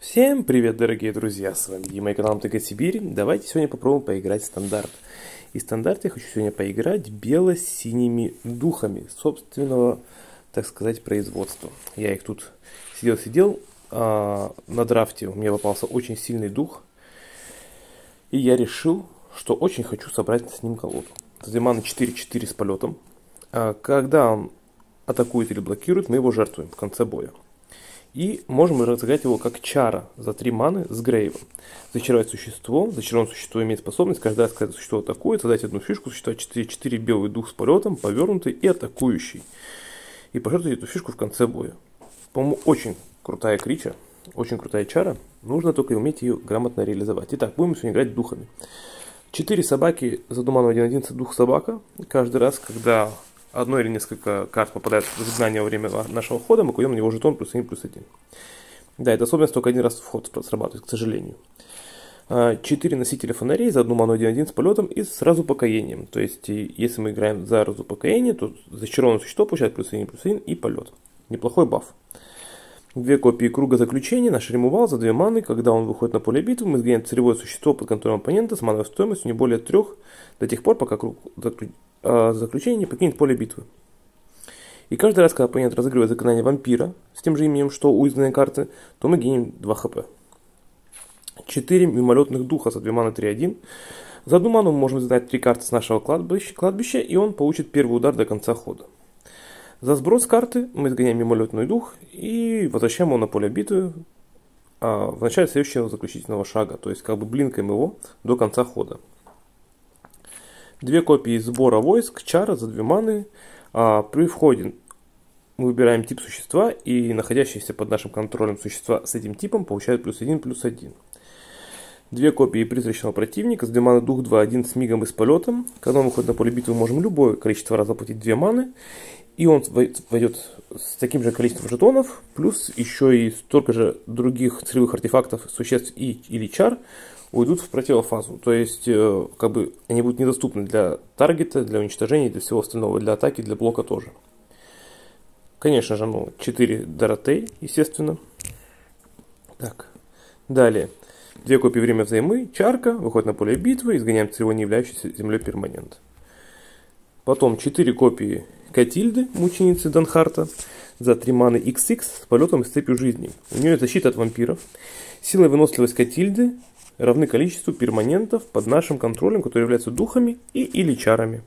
Всем привет, дорогие друзья, с вами Дима и канал ТК Сибирь. Давайте сегодня попробуем поиграть в стандарт. И в стандарте я хочу сегодня поиграть бело-синими духами собственного, так сказать, производства. Я их тут сидел-сидел, а на драфте у меня попался очень сильный дух. И я решил, что очень хочу собрать с ним колоду. Задеманы 4-4 с полетом. А когда он атакует или блокирует, мы его жертвуем в конце боя. И можем разыграть его как чара за 3 маны с грейвом. Зачаровать существо. Зачарованное существо имеет способность каждый раз, когда существо атакует, задать одну фишку, существа 4-4 белый дух с полетом, повернутый и атакующий. И пожертвовать эту фишку в конце боя. По-моему, очень крутая крича, очень крутая чара. Нужно только уметь ее грамотно реализовать. Итак, будем сегодня играть духами. Четыре собаки за Думану 1-1 дух собака. Каждый раз, когда одно или несколько карт попадает в изгнание во время нашего хода, мы кладем на него жетон плюс 1 плюс 1. Да, это особенность только один раз в ход срабатывает, к сожалению. А, четыре носителя фонарей за одну ману 1-1 с полетом и сразу покоением. То есть, если мы играем за разупокоение, то зачарованное существо получает плюс 1 плюс 1 и полет. Неплохой баф. Две копии круга заключения, наш ремувал за две маны, когда он выходит на поле битвы, мы сгоняем целевое существо под контролем оппонента с мановой стоимостью не более трех до тех пор, пока круг а, заключение не покинет поле битвы. И каждый раз, когда оппонент разыгрывает заклинание вампира с тем же именем, что у изданной карты, то мы геним 2 хп. 4 мимолетных духа за 2 маны 3-1. За одну ману мы можем задать 3 карты с нашего кладбища, кладбища, и он получит первый удар до конца хода. За сброс карты мы изгоняем мимолетный дух и возвращаем его на поле битвы а, в начале следующего заключительного шага, то есть как бы блинкаем его до конца хода. Две копии сбора войск, чара за две маны. А, при входе мы выбираем тип существа, и находящиеся под нашим контролем существа с этим типом получают плюс 1, плюс 1. Две копии призрачного противника с 2 маны дух 2-1 с мигом и с полетом. Когда он выходит на поле битвы, можем любое количество раз заплатить 2 маны. И он войдет с таким же количеством жетонов, плюс еще и столько же других целевых артефактов, существ и, или чар, уйдут в противофазу. То есть, э, как бы, они будут недоступны для таргета, для уничтожения, для всего остального, для атаки, для блока тоже. Конечно же, ну, 4 Доротей, естественно. Так, далее. Две копии время взаймы, чарка, выходит на поле битвы, изгоняем целевой не являющийся землей перманент. Потом 4 копии Катильды, мученицы Данхарта, за 3 маны XX с полетом и цепью жизни. У нее защита от вампиров. Сила и выносливость Катильды равны количеству перманентов под нашим контролем, которые являются духами и или чарами.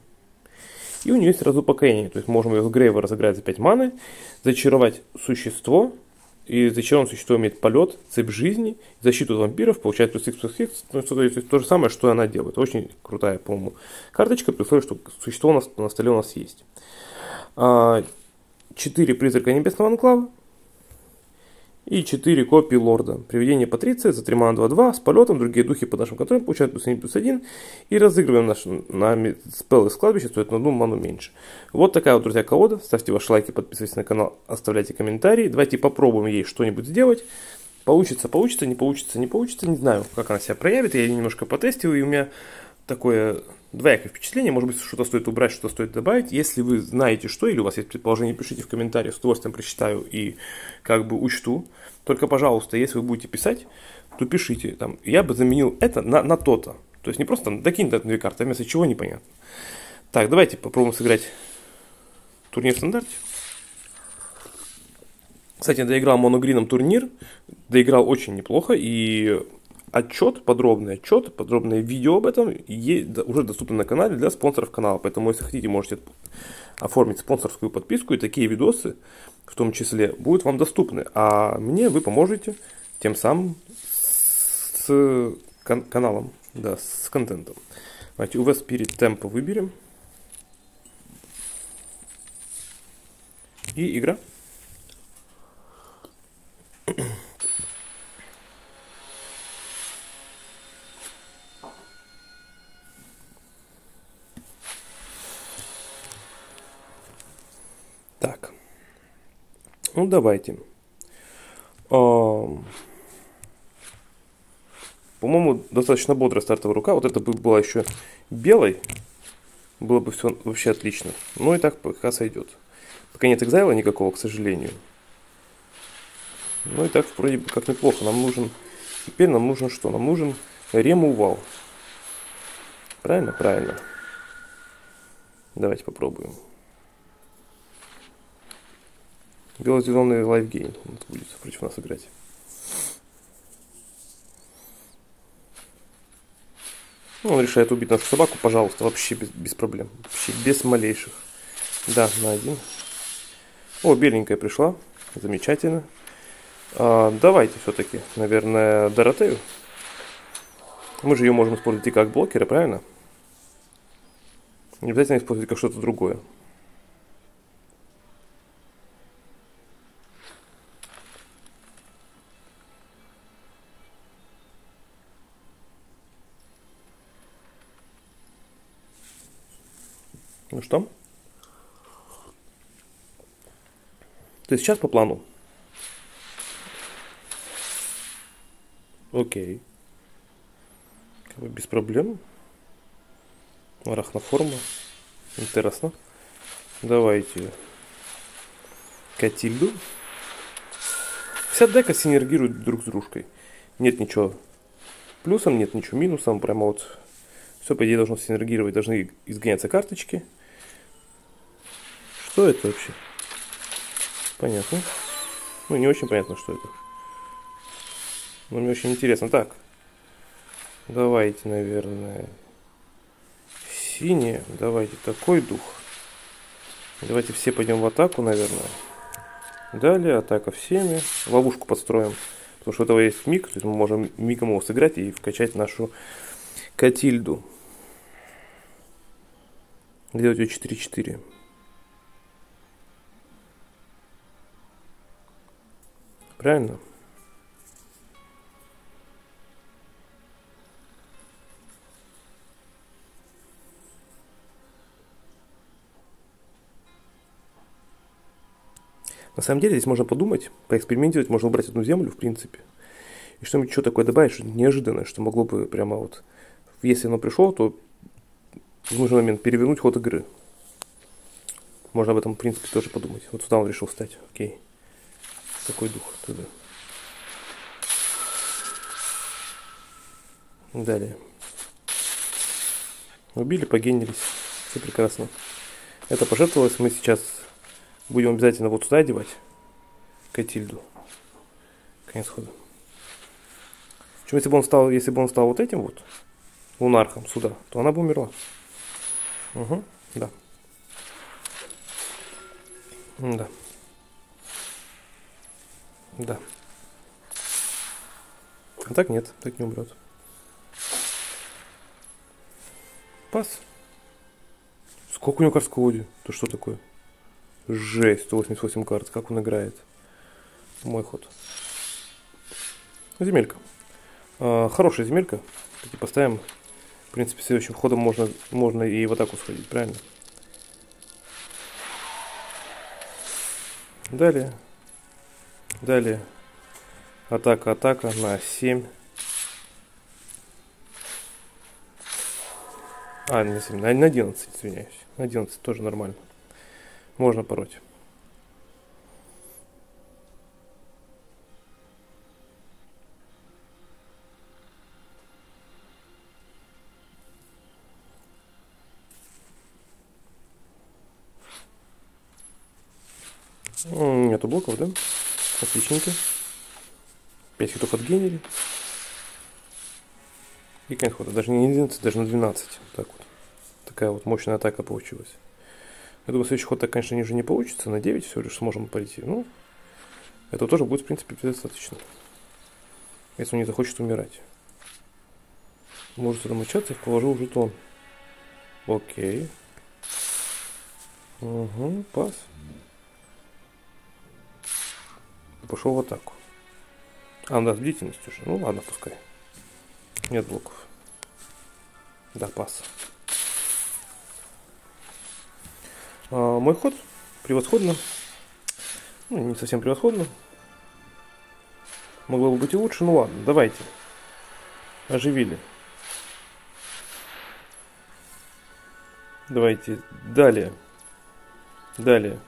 И у нее есть сразу покаяние, то есть можем ее с Грейва разыграть за 5 маны, зачаровать существо, и зачарованное существо имеет полет, цепь жизни, защиту от вампиров, получает плюс x плюс x, то, есть, то же самое, что она делает. Очень крутая, по-моему, карточка, при условии, что существо у нас, на столе у нас есть. 4 а, призрака небесного анклава, и 4 копии лорда. Приведение Патриция за 3 мана 2-2 с полетом, другие духи под нашим контролем получают плюс 1 плюс 1. И разыгрываем наш нами спел из кладбища, стоит на одну ману меньше. Вот такая вот, друзья, колода. Ставьте ваши лайки, подписывайтесь на канал, оставляйте комментарии. Давайте попробуем ей что-нибудь сделать. Получится, получится, не получится, не получится. Не знаю, как она себя проявит. Я ее немножко потестил, и у меня такое двоякое впечатление. Может быть, что-то стоит убрать, что-то стоит добавить. Если вы знаете что, или у вас есть предположение, пишите в комментариях, с удовольствием прочитаю и как бы учту. Только, пожалуйста, если вы будете писать, то пишите. Там, я бы заменил это на, на то-то. То есть не просто там, докинь на две карты, а вместо чего непонятно. Так, давайте попробуем сыграть турнир в стандарте. Кстати, я доиграл моногрином турнир, доиграл очень неплохо, и отчет, подробный отчет, подробное видео об этом уже доступно на канале для спонсоров канала. Поэтому, если хотите, можете оформить спонсорскую подписку, и такие видосы, в том числе, будут вам доступны. А мне вы поможете тем самым с кан каналом, да, с контентом. Давайте UV Spirit Tempo выберем. И игра. Ну, давайте. По-моему, достаточно бодрая стартовая рука. Вот это бы была еще белой. Было бы все вообще отлично. Ну и так пока сойдет. Пока нет экзайла никакого, к сожалению. Ну и так вроде бы как неплохо. Нам нужен... Теперь нам нужно что? Нам нужен ремувал. Правильно? Правильно. Давайте попробуем. Бело-зеленый лайфгейн будет против нас играть. Ну, он решает убить нашу собаку, пожалуйста, вообще без, без проблем. Вообще без малейших. Да, на один. О, беленькая пришла. Замечательно. А, давайте все-таки, наверное, Доротею. Мы же ее можем использовать и как блокеры, правильно? Не обязательно использовать как что-то другое. Ну что? То есть сейчас по плану. Окей. Как бы без проблем. Арахноформа. Интересно. Давайте. Катильду. Вся дека синергирует друг с дружкой. Нет ничего плюсом, нет ничего минусом. Прямо вот все, по идее, должно синергировать. Должны изгоняться карточки. Что это вообще? Понятно. Ну, не очень понятно, что это. Но мне очень интересно. Так. Давайте, наверное, синие. Давайте такой дух. Давайте все пойдем в атаку, наверное. Далее атака всеми. Ловушку подстроим. Потому что у этого есть миг. То есть мы можем мигом его сыграть и вкачать нашу Катильду. Сделать ее 4-4. Правильно? На самом деле здесь можно подумать, поэкспериментировать, можно убрать одну землю, в принципе. И что-нибудь еще такое добавить, что неожиданное, что могло бы прямо вот... Если оно пришло, то в нужный момент перевернуть ход игры. Можно об этом, в принципе, тоже подумать. Вот сюда он решил встать. Окей. Какой дух туда? Далее. Убили, погенились. Все прекрасно. Это пожертвовалось. Мы сейчас будем обязательно вот сюда одевать. Катильду. Конец хода. Причем, если бы он стал, если бы он стал вот этим вот, лунархом сюда, то она бы умерла. Угу, да. Да. Да. А так нет, так не умрет. Пас. Сколько у него карт в колоде? То что такое? Жесть, 188 карт. Как он играет? Мой ход. Земелька. А, хорошая земелька. Таки поставим. В принципе, следующим ходом можно, можно и в атаку сходить, правильно? Далее. Далее. Атака, атака на 7. А, не 7, на 11, извиняюсь. На 11 тоже нормально. Можно пороть. Нету блоков, да? Отличненько. 5 хитов от генери. И конец хода. Даже не 11, даже на 12. Так вот. Такая вот мощная атака получилась. Я думаю, следующий ход так, конечно, уже не получится. На 9 всего лишь сможем пойти. Ну, это тоже будет, в принципе, достаточно. Если он не захочет умирать. Может замочаться, положил жетон. Окей. Угу, пас. Пошел в атаку. А, он даст бдительность уже. Ну ладно, пускай. Нет блоков. Да, пас. А, мой ход превосходно. Ну, не совсем превосходно. Могло бы быть и лучше, ну ладно, давайте. Оживили. Давайте далее. Далее.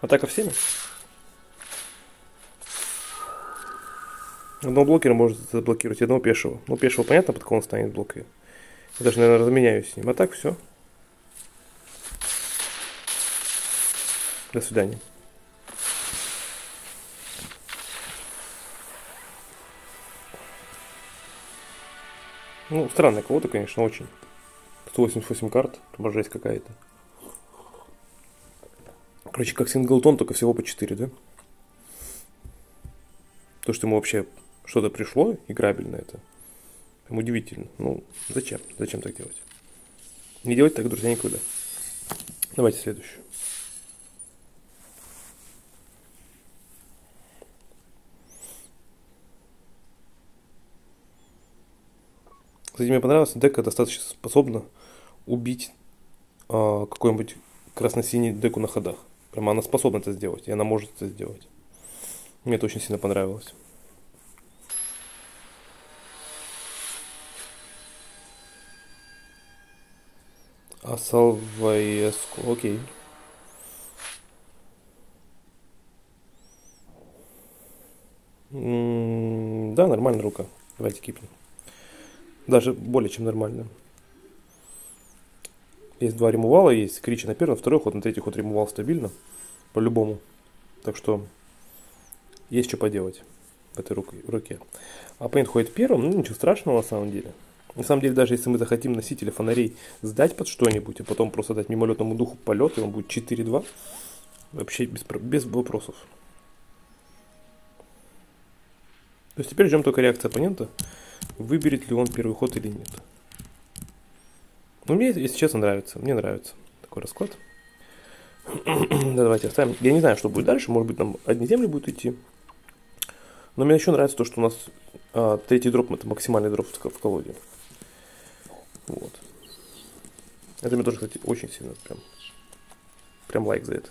Атака всеми. Одного блокера может заблокировать, одного пешего. Ну, пешего понятно, под кого он станет блокой. Я даже, наверное, разменяюсь с ним. А так все. До свидания. Ну, странная кого-то, конечно, очень. 188 карт, жесть какая-то. Короче, как синглтон, только всего по 4, да? То, что ему вообще что-то пришло играбельное, это прям удивительно. Ну, зачем? Зачем так делать? Не делать так, друзья, никогда. Давайте следующую. Кстати, мне понравилось, дека достаточно способна убить э, какой-нибудь красно-синий деку на ходах. Прямо она способна это сделать, и она может это сделать. Мне это очень сильно понравилось. А Салваеску, окей. Да, нормальная рука. Давайте кипнем. Даже более чем нормально. Есть два ремувала, есть кричи на первом, второй ход, на третий ход ремувал стабильно. По-любому. Так что есть что поделать в этой руке. А Пейнт ходит первым, ну ничего страшного на самом деле. На самом деле, даже если мы захотим носителя фонарей сдать под что-нибудь, а потом просто дать мимолетному духу полет, и он будет 4-2, вообще без, без вопросов. То есть теперь ждем только реакции оппонента выберет ли он первый ход или нет. Ну, мне, если честно, нравится. Мне нравится такой расклад. да, давайте оставим. Я не знаю, что будет дальше. Может быть, нам одни земли будут идти. Но мне еще нравится то, что у нас а, третий дроп это максимальный дроп в колоде. Вот. Это мне тоже, кстати, очень сильно прям, прям лайк за это.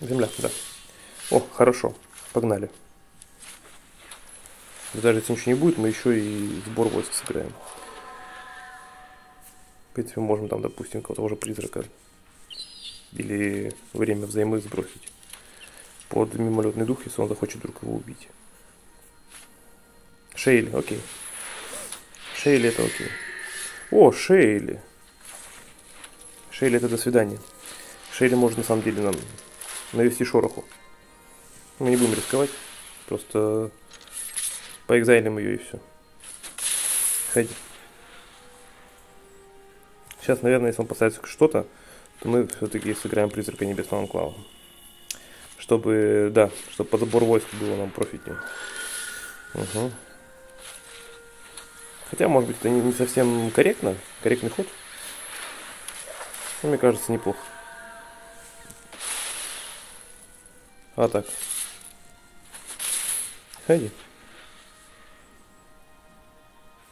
Земля, да. О, хорошо. Погнали. Даже если ничего не будет, мы еще и сбор войск сыграем. В принципе, можем там, допустим, какого-то уже призрака или время взаймы сбросить под мимолетный дух, если он захочет вдруг его убить. Шейли, окей. Шейли это окей. О, Шейли. Шейли это до свидания. Шейли может на самом деле нам навести шороху. Мы не будем рисковать. Просто поэкзайлим ее и все. Ходи. Сейчас, наверное, если он поставится что-то, то мы все-таки сыграем призрака небесного анклава. Чтобы, да, чтобы по забор войск было нам профитнее. Угу. Хотя, может быть, это не совсем корректно, корректный ход. Но мне кажется, неплохо. А так. Ходи.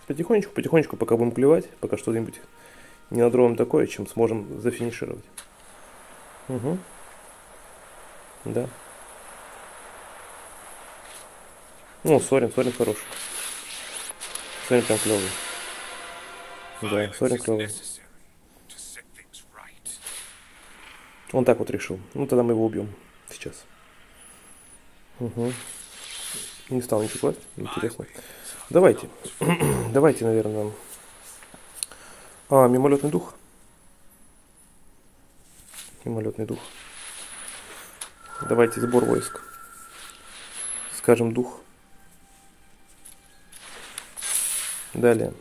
Потихонечку, потихонечку, пока будем клевать, пока что-нибудь не надроем такое, чем сможем зафинишировать. Угу. Да. Ну, Сорин, Сорин хороший. Сорин прям клевый. Да, Сорин клевый. Он так вот решил. Ну, тогда мы его убьем сейчас. Угу. Не стал ничего класть. Интересно. Давайте. Давайте, наверное. А, мимолетный дух. Мимолетный дух. Давайте сбор войск. Скажем дух. Далее.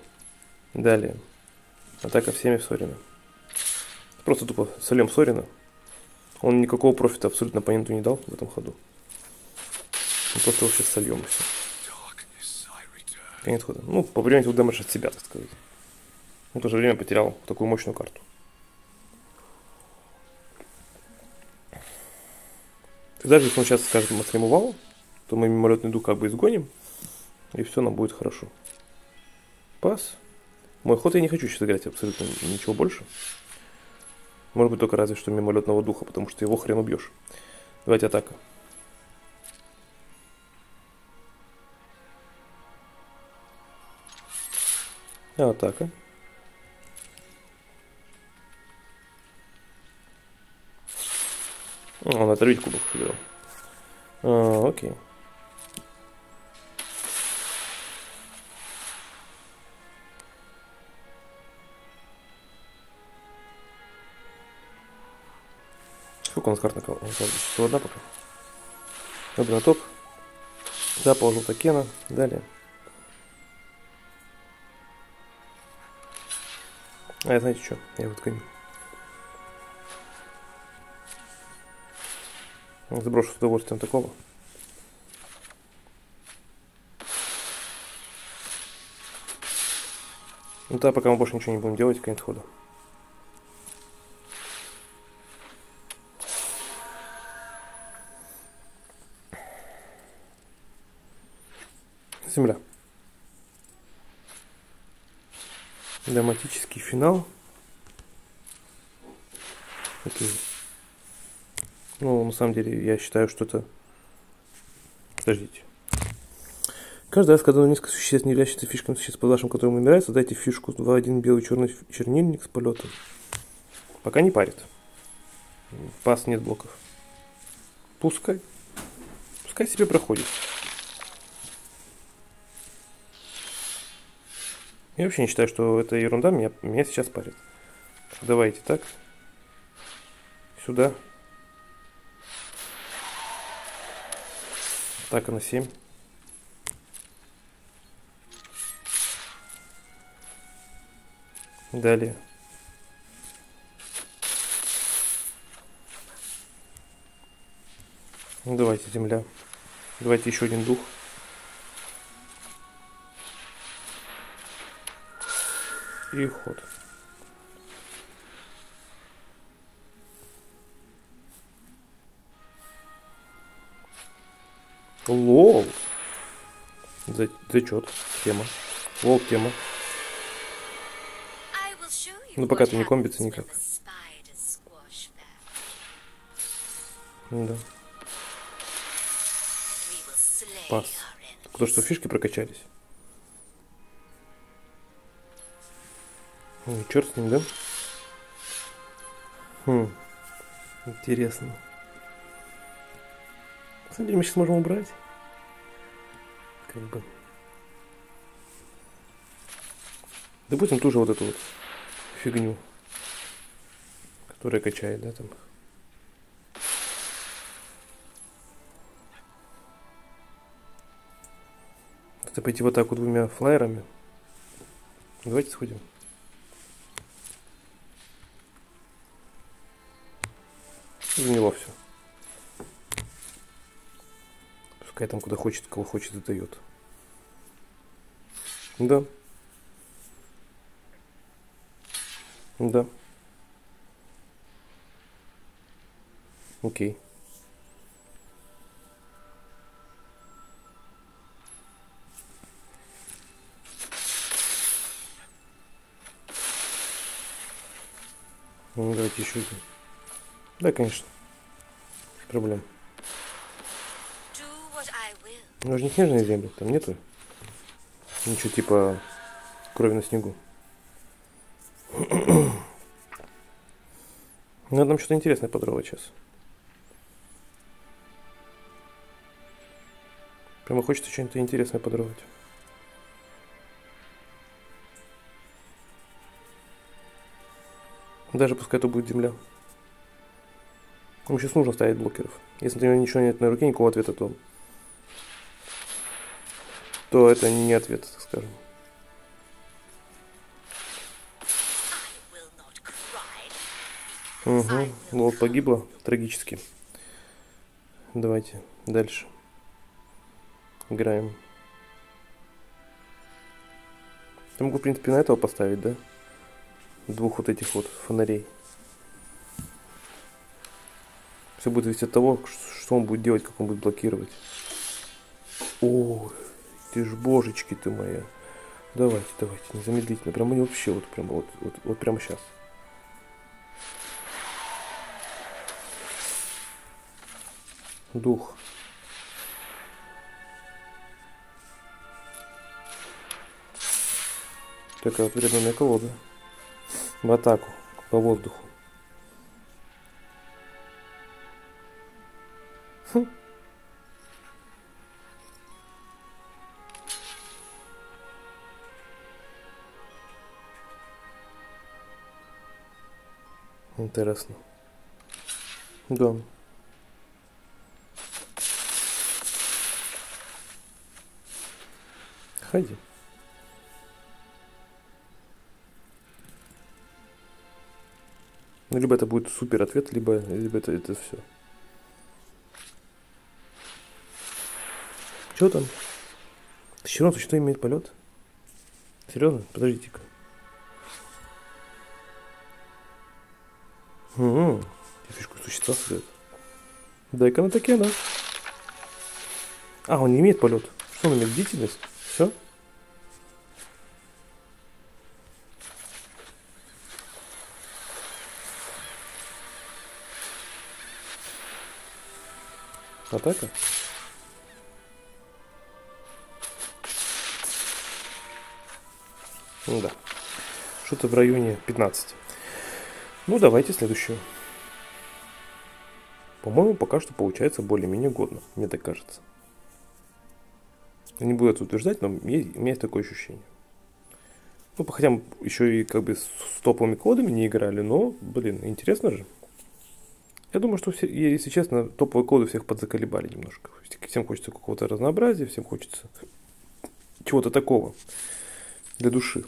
Далее. Атака всеми в Сорина. Просто тупо солем Сорина. Он никакого профита абсолютно оппоненту не дал в этом ходу. Мы просто сейчас сольем все. Конец хода. Ну, по времени дэмэдж от себя, так сказать. В то же время потерял такую мощную карту. даже если он сейчас скажет отремувал, то мы мимолетный дух как бы изгоним, и все нам будет хорошо. Пас. Мой ход я не хочу сейчас играть абсолютно ничего больше. Может быть только разве что мимолетного духа, потому что его хрен убьешь. Давайте атака. Атака. Он отравить кубок сыграл. А, окей. Сколько у нас карт на кого? Всего одна пока. Добрый на топ. Да, положил токена. Далее. А я знаете что? Я вот коню. Заброшу с удовольствием такого. Ну да, пока мы больше ничего не будем делать, конец хода. Земля. Драматический финал. Окей. Ну, на самом деле, я считаю, что это... Подождите. Каждый раз, когда несколько существ, не являющихся фишками существ под вашим которым умирает, создайте фишку 2-1 белый черный чернильник с полетом. Пока не парит. Пас нет блоков. Пускай. Пускай себе проходит. Я вообще не считаю, что это ерунда меня, меня сейчас парит. Давайте так. Сюда. Так, на 7. Далее. Давайте, земля. Давайте еще один дух. И ход. Лол. За, зачет. Тема. Лол, тема. Ну, пока это не комбится никак. Да. Пас. Потому что фишки прокачались. Ну, черт с ним, да? Хм. Интересно. Деле мы сейчас можем убрать. Как бы. Допустим, ту же вот эту вот фигню, которая качает, да, там. Это пойти вот так вот двумя флайерами. Давайте сходим. За него все. Пускай там куда хочет, кого хочет, задает. Да. Да. Окей. Ну, давайте еще один. Да, конечно. Без проблем. Ну, же не снежные земли, там нету ничего типа крови на снегу. Надо нам что-то интересное подровать сейчас. Прямо хочется что-нибудь интересное подровать. Даже пускай это будет земля. Сейчас нужно ставить блокеров. Если у него ничего нет на руке, никакого ответа, то, то это не ответ, так скажем. Угу. Вот погибло трагически. Давайте дальше. Играем. Я могу, в принципе, на этого поставить, да? Двух вот этих вот фонарей. Все будет зависеть от того, что он будет делать, как он будет блокировать. Ой, ты ж божечки ты моя. Давайте, давайте, незамедлительно. Прямо не вообще, вот прямо вот, вот, вот прямо сейчас. дух. Такая вот временная колода. В атаку, по воздуху. Интересно. Да. Ходи. Ну, либо это будет супер ответ, либо, либо это, это все. Что там? Щерон что имеет полет? Серьезно? Подождите-ка. Угу. Фишку существа создает. Дай-ка на таке, да. А, он не имеет полет. Что он имеет? Бдительность? Все? Атака? Ну да. Что-то в районе 15. Ну, давайте следующую. По-моему, пока что получается более-менее годно, мне так кажется. Не буду это утверждать, но у меня есть такое ощущение. Ну, хотя еще и как бы с топовыми кодами не играли, но, блин, интересно же. Я думаю, что, все, если честно, топовые коды всех подзаколебали немножко. Всем хочется какого-то разнообразия, всем хочется чего-то такого для души.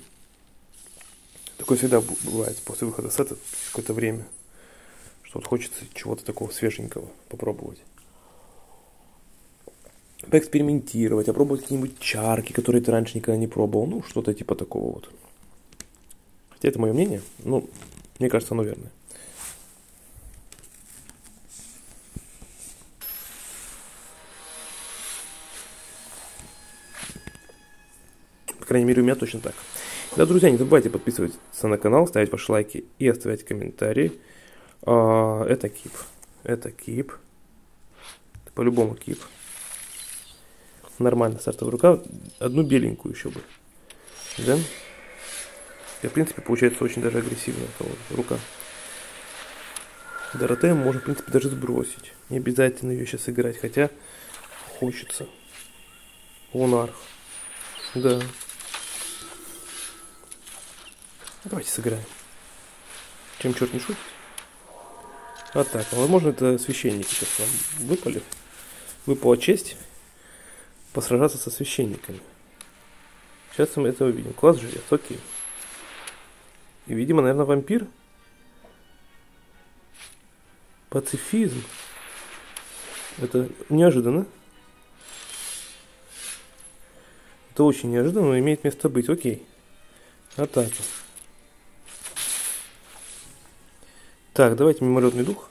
Такое всегда бывает после выхода сета какое-то время. Что вот хочется чего-то такого свеженького попробовать. Поэкспериментировать, опробовать какие-нибудь чарки, которые ты раньше никогда не пробовал. Ну, что-то типа такого вот. Хотя это мое мнение. Ну, мне кажется, оно верное. По крайней мере, у меня точно так. Да, друзья, не забывайте подписываться на канал, ставить ваши лайки и оставлять комментарии. А, это кип. Это кип. По-любому кип. Нормально, стартовая рука. Одну беленькую еще бы. Да? И, в принципе, получается очень даже агрессивная вот, рука. Доротею можно, в принципе, даже сбросить. Не обязательно ее сейчас играть, хотя хочется. Лунарх. Да. Давайте сыграем. Чем черт не шутит? А так, возможно, это священники сейчас вам выпали. Выпала честь посражаться со священниками. Сейчас мы это увидим. Класс жрец, окей. И, видимо, наверное, вампир. Пацифизм. Это неожиданно. Это очень неожиданно, но имеет место быть. Окей. Атака. Так, давайте мимолетный дух.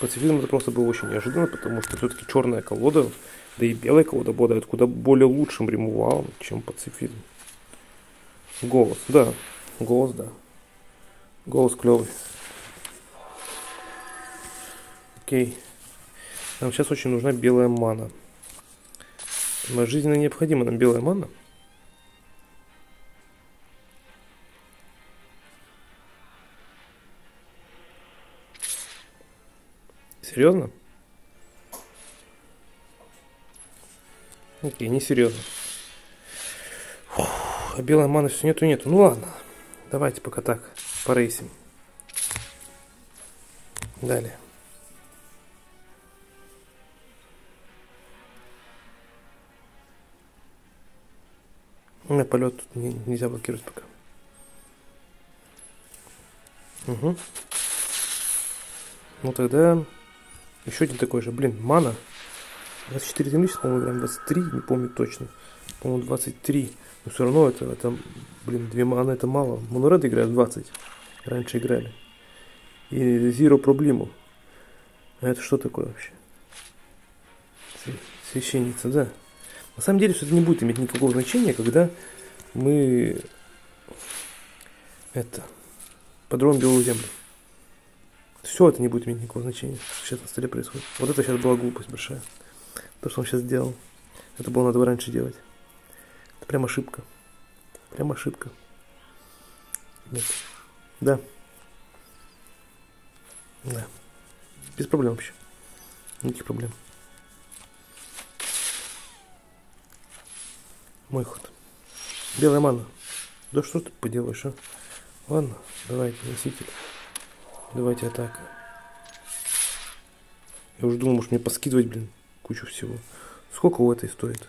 Пацифизм это просто было очень неожиданно, потому что все-таки черная колода, да и белая колода обладают куда более лучшим ремувалом, чем пацифизм. Голос, да. Голос, да. Голос клевый. Окей. Нам сейчас очень нужна белая мана. Жизненно необходима нам белая мана. Серьезно? Окей, не серьезно. Фух, а белой маны все нету нету. Ну ладно. Давайте пока так. Порейсим. Далее. Меня полет тут не, нельзя блокировать пока. Угу. Ну тогда еще один такой же, блин, мана. 24 земли, сейчас, по-моему, играем 23, не помню точно. По-моему, 23. Но все равно это, это, блин, две маны это мало. Моноред играет 20. Раньше играли. И Zero проблему. А это что такое вообще? Священница, да. На самом деле, что это не будет иметь никакого значения, когда мы это подробно белую землю. Все это не будет иметь никакого значения, что сейчас на столе происходит. Вот это сейчас была глупость большая. То, что он сейчас сделал. Это было надо раньше делать. Это прям ошибка. Прям ошибка. Нет. Да. Да. Без проблем вообще. Никаких проблем. Мой ход. Белая мана. Да что ты поделаешь, а? Ладно, давайте, носитель. Давайте атака. Я уже думал, может мне поскидывать, блин, кучу всего. Сколько у этой стоит?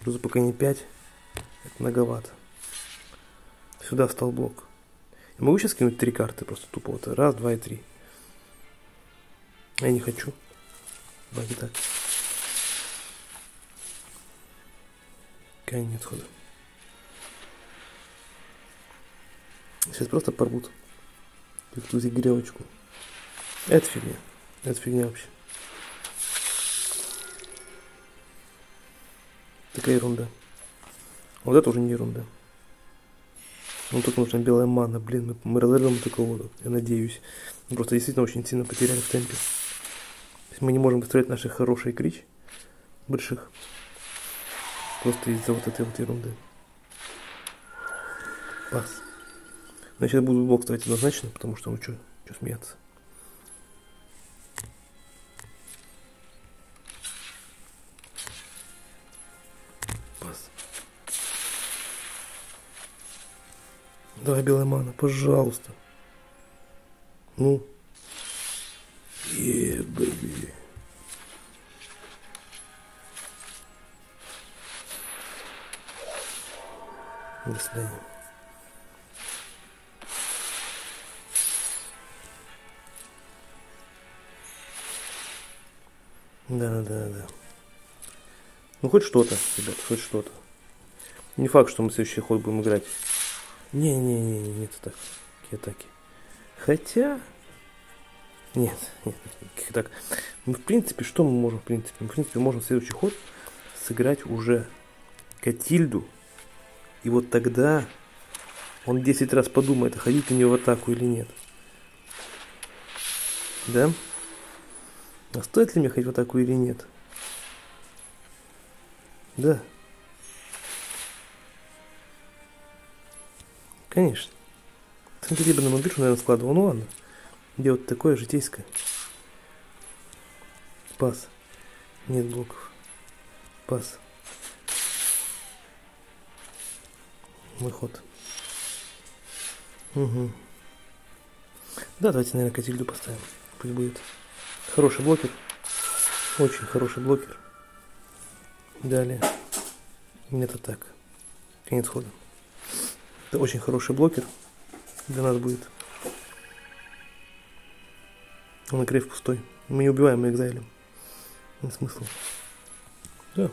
Груза пока не 5. Это многовато. Сюда встал блок. Я могу сейчас кинуть три карты просто тупо. Вот раз, два и три. Я не хочу. Давайте так. Крайне нет хода. Сейчас просто порвут. Эту грелочку. Это фигня. Это фигня вообще. Такая ерунда. Вот это уже не ерунда. Ну тут нужна белая мана, блин, мы, мы разорвем эту колоду, я надеюсь. Мы просто действительно очень сильно потеряли в темпе. Мы не можем построить наши хорошие крич больших. Просто из-за вот этой вот ерунды. Пас. Значит, буду блок ставить однозначно, потому что, ну что, что смеяться. Пас. Давай, белая мана, пожалуйста. Ну. Yeah, baby. До свидания. Да, да, да. Ну хоть что-то, ребят, хоть что-то. Не факт, что мы следующий ход будем играть. Не-не-не, не это так. Какие атаки. Хотя... Нет, нет, нет, так. Мы, в принципе, что мы можем, в принципе? Мы, в принципе, можем следующий ход сыграть уже Катильду. И вот тогда он 10 раз подумает, ходить у него в атаку или нет. Да? А стоит ли мне ходить в атаку или нет? Да. Конечно. Смотри, либо на мобильку, наверное, складывал. Ну ладно. Делать такое житейское. Пас. Нет блоков. Пас. Выход. Угу. Да, давайте, наверное, Катильду поставим. Пусть будет. Хороший блокер. Очень хороший блокер. Далее. Нет атак. Конец хода. Это очень хороший блокер. Для нас будет. Он крейв пустой. Мы не убиваем, мы экзайлим. Нет смысла. Да.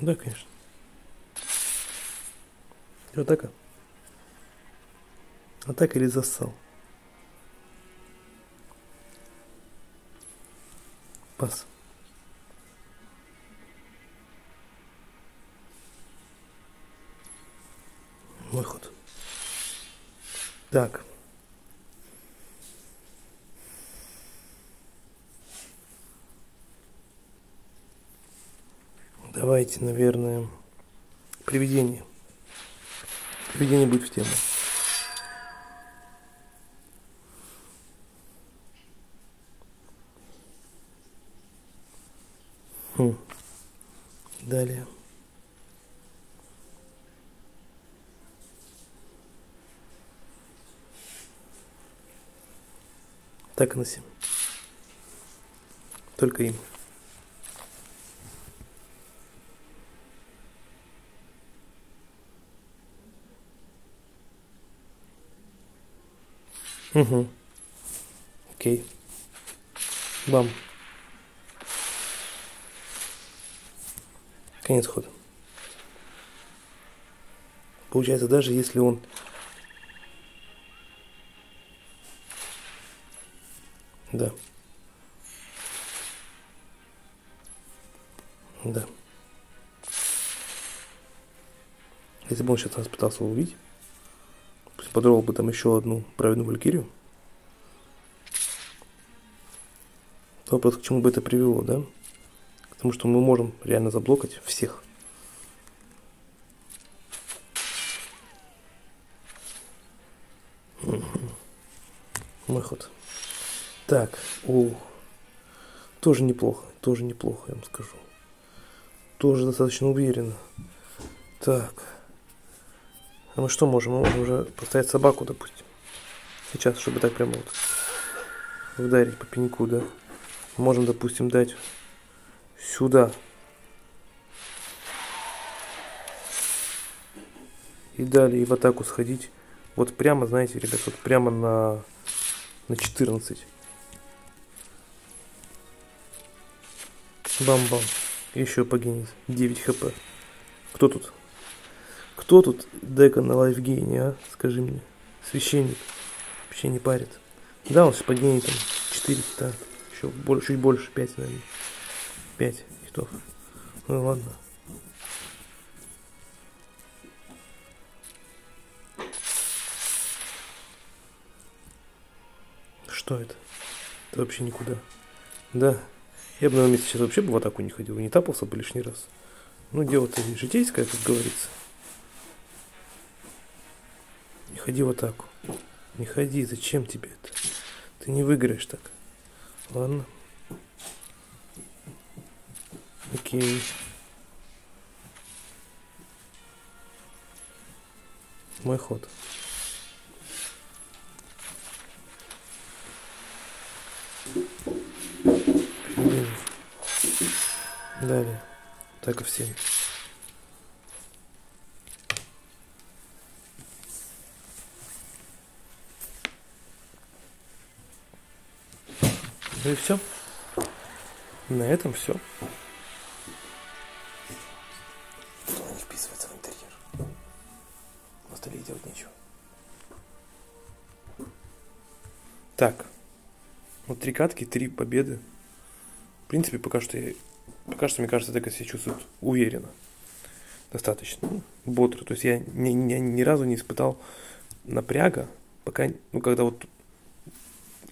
Да, конечно. Атака. Атака или зассал? Пас. Выход. Так. Давайте, наверное, приведение. Приведение будет в тему. Хм. Далее. Так и 7. Только им. Угу. Окей. Бам. Конец хода. Получается, даже если он Да. Да. Если бы он сейчас нас пытался убить, подровал бы там еще одну праведную валькирию, то вопрос, к чему бы это привело, да? К тому, что мы можем реально заблокать всех. Мой ход. Так, о, тоже неплохо, тоже неплохо, я вам скажу. Тоже достаточно уверенно. Так. А мы что можем? Мы можем уже поставить собаку, допустим. Сейчас, чтобы так прямо вот ударить по пеньку, да. Можем, допустим, дать сюда. И далее и в атаку сходить. Вот прямо, знаете, ребят, вот прямо на, на 14. Бам-бам. Еще погинет. 9 хп. Кто тут? Кто тут дека на лайфгейне, а? Скажи мне. Священник. Вообще не парит. Да, он сейчас подгонит там 4 да. Еще больше, чуть больше, 5, наверное. 5 хитов. Ну ладно. Что это? Это вообще никуда. Да. Я бы на месте сейчас вообще бы в атаку не ходил, не тапался бы лишний раз. Ну, дело-то житейское, как говорится. Не ходи в атаку. Не ходи, зачем тебе это? Ты не выиграешь так. Ладно. Окей. Мой ход. Далее. Так и всем. Ну и все. На этом все. Так. Вот три катки, три победы. В принципе, пока что я, пока что, мне кажется, так себя чувствует уверенно. Достаточно. Ну, бодро. То есть я ни, ни, ни разу не испытал напряга, пока, ну, когда вот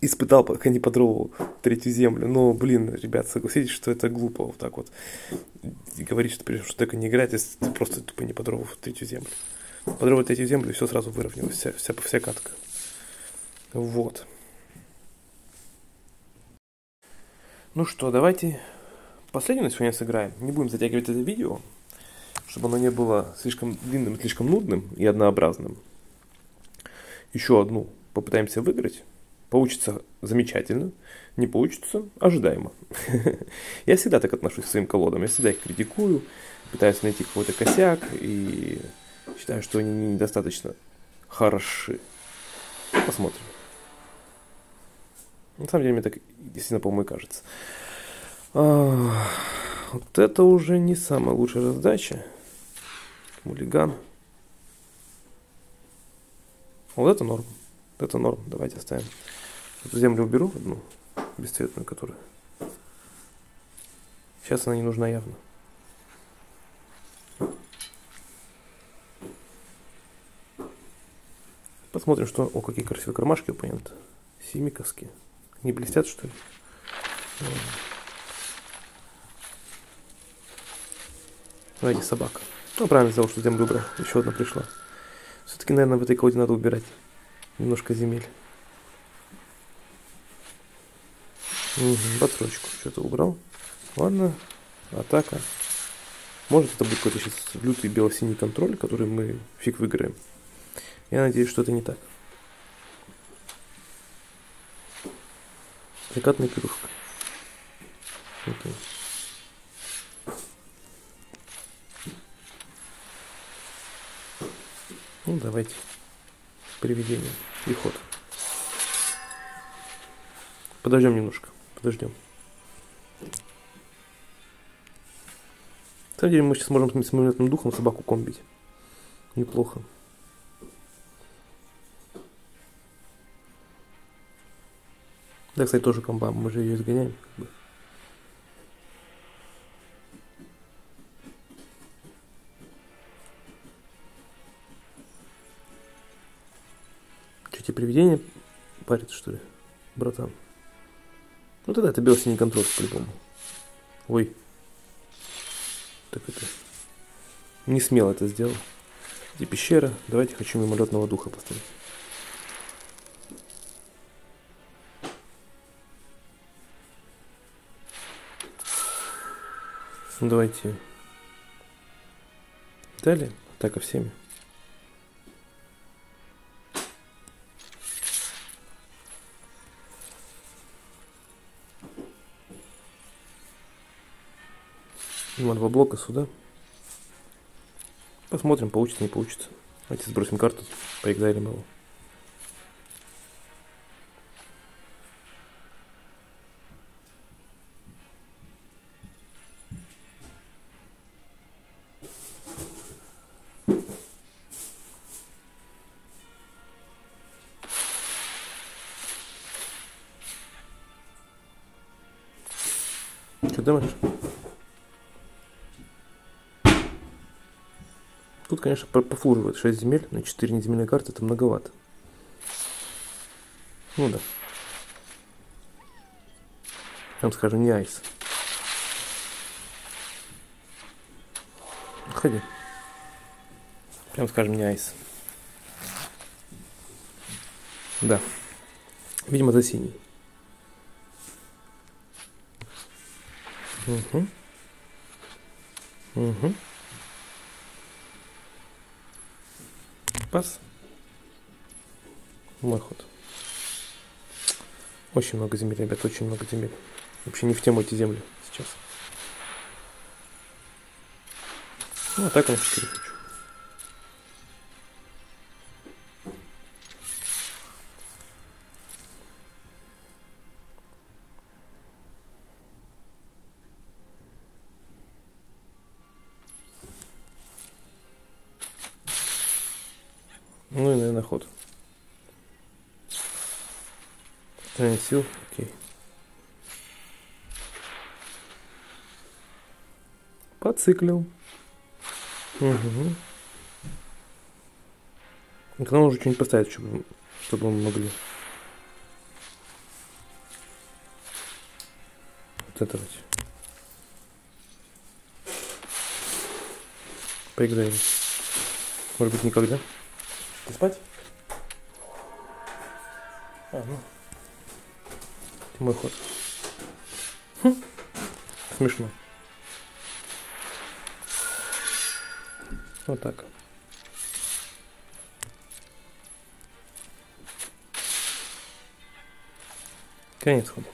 испытал, пока не подробовал третью землю. Но, блин, ребят, согласитесь, что это глупо вот так вот говорить, что, что только не играть, если ты просто тупо не подробовал третью землю. Подробовал третью землю, и все сразу выровнялось, вся, вся, вся катка. Вот. Ну что, давайте последнюю на сегодня сыграем. Не будем затягивать это видео, чтобы оно не было слишком длинным, слишком нудным и однообразным. Еще одну попытаемся выиграть. Получится замечательно, не получится ожидаемо. Я всегда так отношусь к своим колодам, я всегда их критикую, пытаюсь найти какой-то косяк и считаю, что они недостаточно хороши. Посмотрим. На самом деле, мне так действительно, по-моему, кажется. А, вот это уже не самая лучшая раздача. Мулиган. Вот это норм. Это норм. Давайте оставим. Эту землю уберу одну, бесцветную, которая. Сейчас она не нужна явно. Посмотрим, что... О, какие красивые кармашки оппонента. Симиковские. Не блестят, что ли? Ради собака. Ну, правильно сделал, что землю убрал. Еще одна пришла. Все-таки, наверное, в этой колоде надо убирать немножко земель. Угу, подсрочку. Что-то убрал. Ладно. Атака. Может это будет какой-то сейчас лютый бело-синий контроль, который мы фиг выиграем. Я надеюсь, что это не так. Закатная пирушка. Okay. Ну, давайте. Приведение и ход. Подождем немножко. Подождем. На самом деле мы сейчас можем с моментным духом собаку комбить. Неплохо. Да, кстати, тоже комба. Мы же ее изгоняем. Как бы. Что, тебе привидение парит, что ли, братан? Ну тогда это белый-синий контроль по-любому. Ой. Так это... Не смело это сделал. Где пещера? Давайте хочу мимолетного духа поставить. Давайте. Далее. Атака всеми. Два, два блока сюда. Посмотрим, получится, не получится. Давайте сбросим карту, поэкзайлим его. Думаешь? Тут, конечно, пофлуживает 6 земель, на 4 неземельные карты это многовато. Ну да. Там, скажем, не айс. Ходи. Прям скажем, не айс. Да. Видимо, за синий. Угу. Угу. Пас. Мой ход. Очень много земель, ребят, очень много земель. Вообще не в тему эти земли сейчас. Ну, а так он 4 хочу. Сил, окей. Поциклил. Угу. К уже что-нибудь поставить, чтобы, чтобы мы могли. Вот это вот. Поиграем. Может быть, никогда. Ты спать? А, ну. Мой ход. Хм. Смешно. Вот так. Конец хода.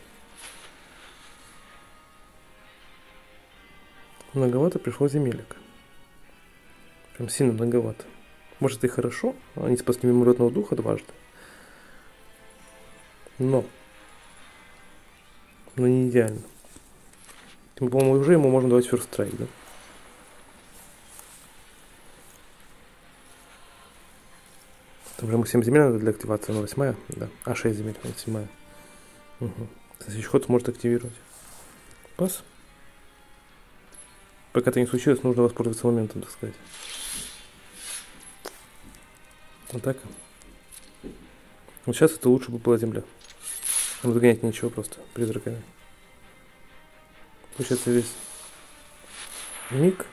Многовато пришло земелек. Прям сильно многовато. Может и хорошо, они спасли мимолетного духа дважды. Но. Но не идеально. По-моему, уже ему можем давать first strike, да? Там же ему 7 земель надо для активации, на 8 да. А 6 земель, на 7 угу. Следующий ход может активировать. Пас. Пока это не случилось, нужно воспользоваться моментом, так сказать. Атака. Вот сейчас это лучше бы была земля. Там загонять ничего просто призраками. Получается весь миг.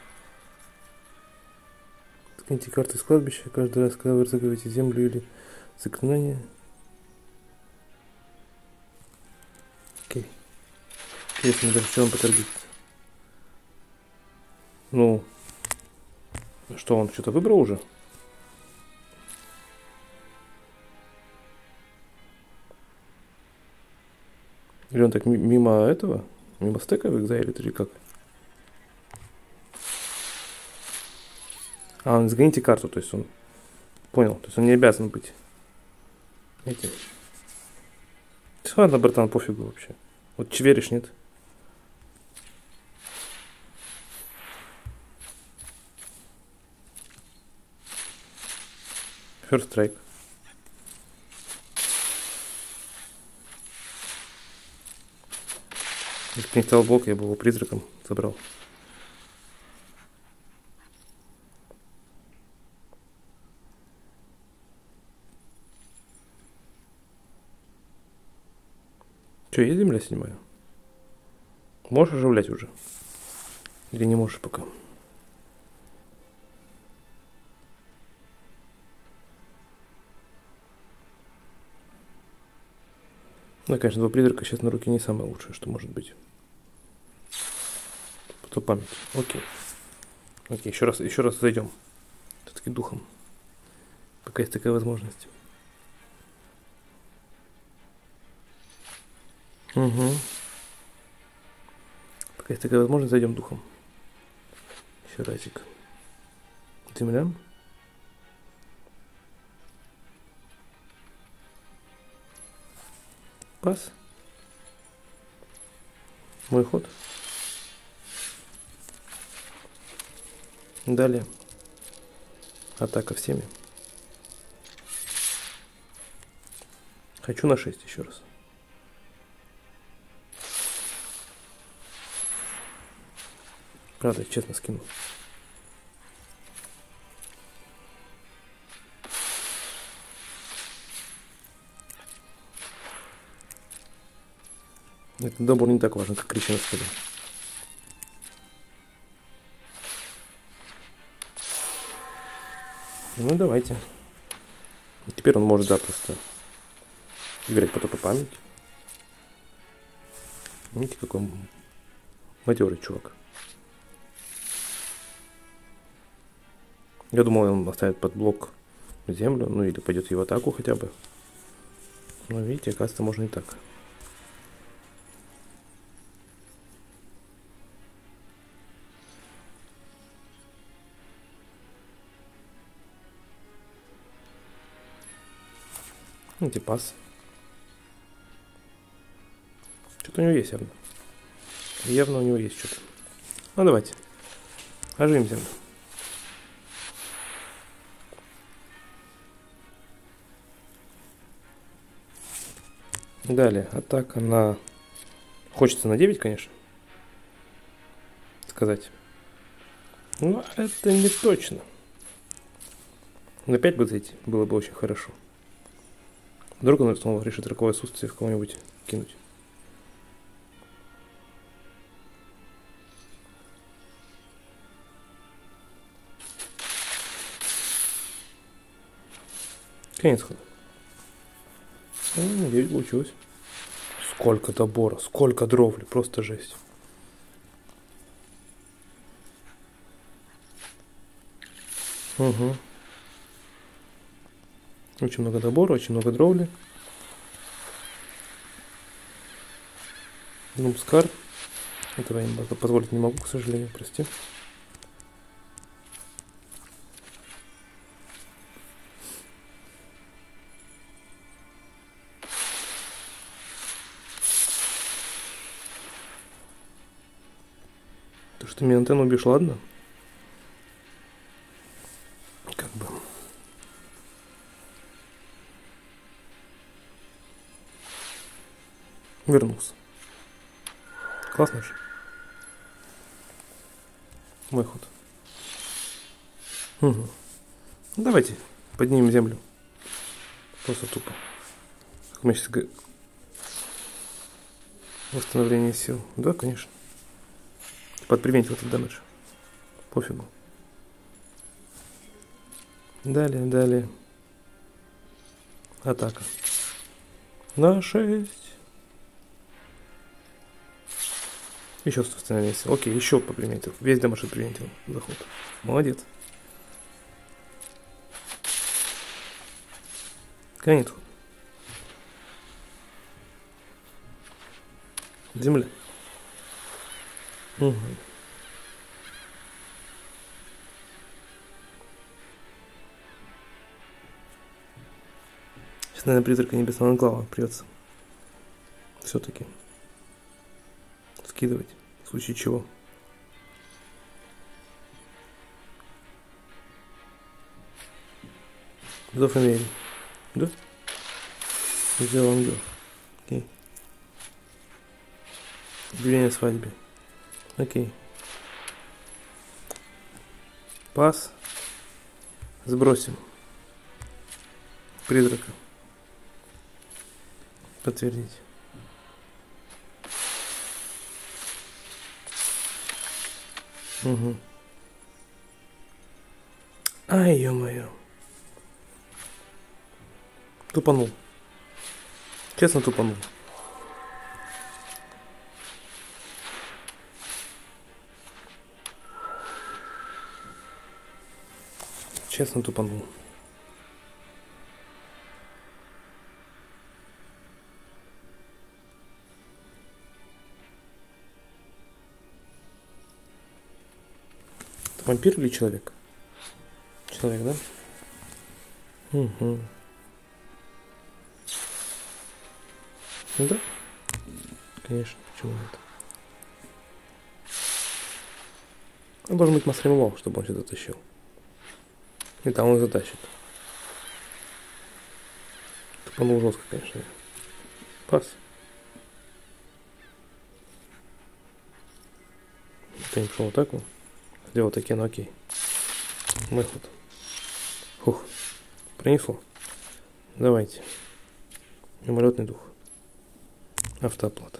Скиньте карты с кладбища каждый раз, когда вы разыгрываете землю или заклинание. Окей. Интересно даже, что он поторгит. Ну, что, он что-то выбрал уже? Или он так мимо этого? Мимо стека экзайлит или как? А, он сгоните карту, то есть он... Понял, то есть он не обязан быть. Видите? Ладно, братан, пофигу вообще. Вот чверишь, нет? First strike. Если бы не стал блок, я бы его призраком забрал. Че, есть земля седьмая? Можешь оживлять уже? Или не можешь пока? Да, конечно, два призрака сейчас на руки не самое лучшее, что может быть. Кто память. Окей. Окей, еще раз, еще раз зайдем. Все-таки духом. Пока есть такая возможность. Угу. Пока есть такая возможность, зайдем духом. Фератик. Земля. Пас. Мой ход. Далее. Атака всеми. Хочу на 6 еще раз. Правда, честно скину. Этот добор не так важен, как столе. Ну давайте. Теперь он может запросто играть по топу памяти. Видите, какой матерый чувак. Я думал, он оставит под блок землю, ну или пойдет в его атаку хотя бы. Но видите, оказывается, можно и так. Видите, пас. Что-то у него есть явно. Явно у него есть что-то. Ну давайте. Землю. Далее, атака на... Хочется на 9, конечно. Сказать. Но это не точно. На 5 бы зайти было бы очень хорошо. Вдруг он снова решит роковое отсутствие в кого-нибудь кинуть. Конец хода. Ну, 9 получилось. Сколько добора, сколько дровли, просто жесть. Угу. Очень много добора, очень много дровли. Нумскар. Этого я позволить не могу, к сожалению, прости. Ты мне антенну убьешь, ладно? Вернулся. Классно же. Мой ход. Угу. Давайте поднимем землю. Просто тупо. Мы сейчас... Восстановление сил. Да, конечно. Подпривентил этот дамедж. Пофигу. Далее, далее. Атака. На 6. Еще остановился. Окей, еще поприметил. Весь дамаж отприметил. Заход. Молодец. Конец. Земля. Угу. Сейчас, наверное, призрака небесного анклава придется. Все-таки. Скидывать. В случае чего. Зов Америки. Да? Сделал ангел. Окей. Объявление о свадьбе. Окей. Пас. Сбросим. Призрака. Подтвердить. Угу. Ай, ё-моё. Тупанул. Честно тупанул. Честно тупанул. Вампир или человек? Человек, да? Угу. Да? Конечно, почему нет? Он должен быть мастер чтобы он сюда тащил. И там он затащит. Тупанул жестко, конечно. Пас. Ты не пошел вот вот. Сделал такие, ну окей. Выход. Фух. Принесло. Давайте. Мимолетный дух. Автооплата.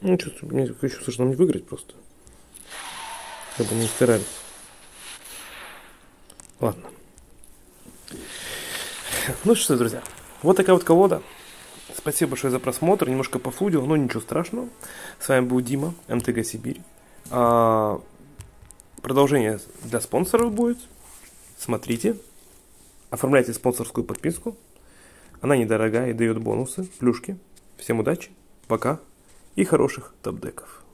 Ну, чувствую, мне что нам не выиграть просто. Чтобы не стирались. Ладно. Ну что, друзья, вот такая вот колода. Спасибо большое за просмотр. Немножко пофлудил, но ничего страшного. С вами был Дима, МТГ Сибирь. А, продолжение для спонсоров будет. Смотрите. Оформляйте спонсорскую подписку. Она недорогая и дает бонусы, плюшки. Всем удачи, пока и хороших топ-деков.